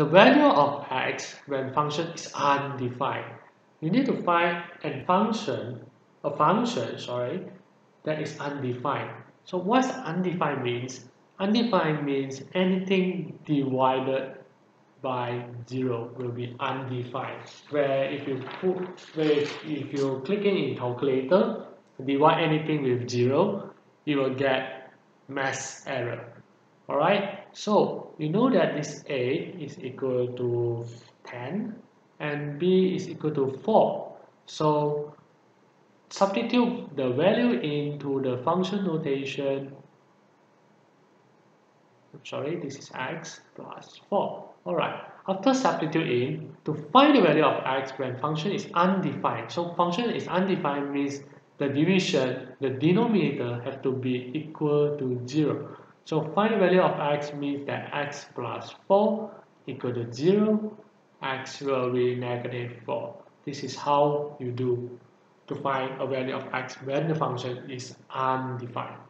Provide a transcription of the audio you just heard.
the value of x when function is undefined. You need to find a function, a function, sorry, that is undefined. So what's undefined means? Undefined means anything divided by 0 will be undefined. Where if you put, where if you click in calculator, divide anything with 0, you will get math error. Alright, so you know that this A is equal to 10 and B is equal to 4. So substitute the value into the function notation. Sorry this is x plus 4 alright after substituting to find the value of x when function is undefined so function is undefined means the division the denominator have to be equal to 0 so find value of x means that x plus 4 equal to 0 x will be negative 4 this is how you do to find a value of x. When the function is undefined